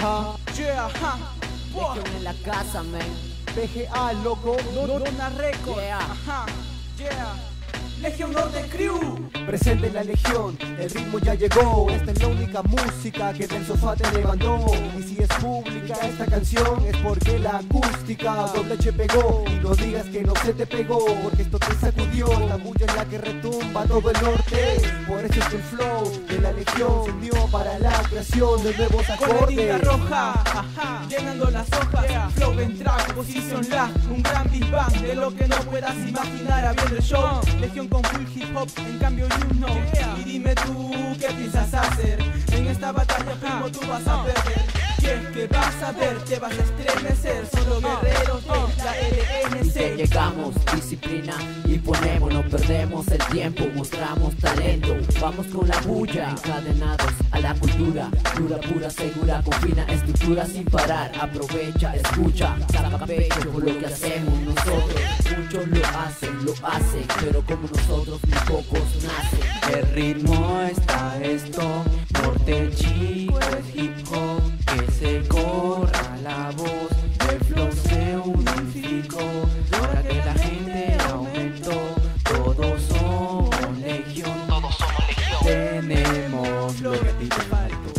Ajá, Yeah, ajá. Buah. Legión en la casa, man. PGA, loco. No, no, Dona Record. Yeah. Ajá. Yeah. Legion Norte Crew. Presente la legión, el ritmo ya llegó. Esta es la única música que del sofá te levantó. Y si es esta canción, es porque la acústica doble H pegó. Y no digas que no se te pegó, porque esto te sacudió. La bulla es la que retumba todo el norte. Por eso es que el flow de la legión se unió para la creación de nuevos Con acordes. roja, ajá, llenando las hojas, flow en track, posición la, un gran big bang de lo que no puedas imaginar habiendo el show, legión con full hip hop, en cambio you know, y dime tú qué piensas hacer, en esta batalla primo tú vas a perder, ¿qué, qué vas a ver? Te vas a estremecer, solo guerreros de la Dice LNC. llegamos, disciplina y ponemos, no perdemos el tiempo, mostramos talento, vamos con la bulla, encadenados a la cultura, dura, pura, segura, con fina estructura sin parar, aprovecha, escucha, saca pecho por lo que hacemos nosotros, muchos lo hacen, lo hacen, pero como nosotros muy pocos nacen. El ritmo está esto, norte chico es hip hop, que se corra la voz, el flow se unificó, ahora que la gente aumentó, todos somos legión, todos somos legión, tenemos lo que a ti te faltó.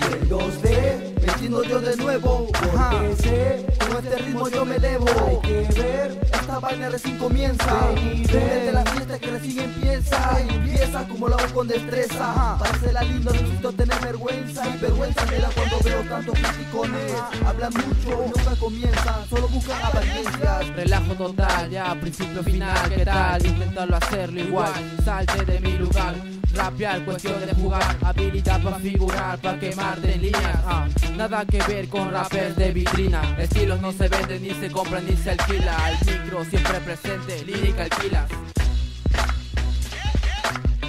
Y el 2D, metiendo yo de nuevo. Porque sé, con este ritmo yo me elevo Hay que ver, esta vaina recién comienza. Desde la fiesta que recién empieza. Y empieza como lo hago con destreza. Para hacerla lindo necesito tener vergüenza. Y vergüenza me da cuando veo tantos criticones. Hablan mucho nunca comienzan Solo buscan apariencias. Relajo total, ya principio final, ¿qué tal? Intentarlo hacerlo igual, salte de mi lugar. Rapear, cuestión de jugar, habilidad para figurar, para quemar de líneas ah, Nada que ver con rappers de vitrina. Estilos no se venden, ni se compran, ni se alquila. Al micro siempre presente, lírica alquilas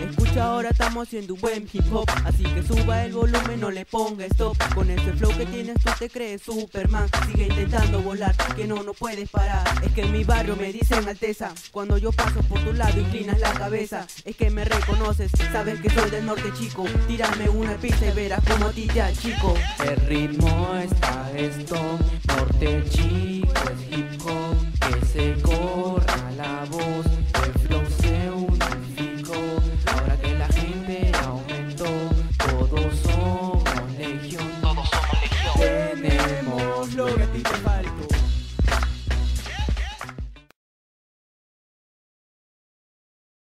Escucha ahora estamos haciendo un buen hip hop. Así que suba el volumen, no le ponga stop. Con ese flow que tienes tú te crees Superman. Sigue intentando volar, que no, no puedes parar. Es que en mi barrio me dicen Alteza. Cuando yo paso por tu lado inclinas la cabeza. Es que me reconoces, sabes que soy del norte chico. Tírame una pista y verás como a ti ya chico El ritmo está esto, norte chico go som.